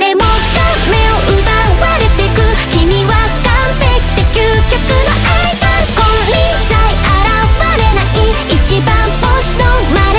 誰もが目を奪われてく。君は完璧で究極の愛イドル金輪現れない。一番星の前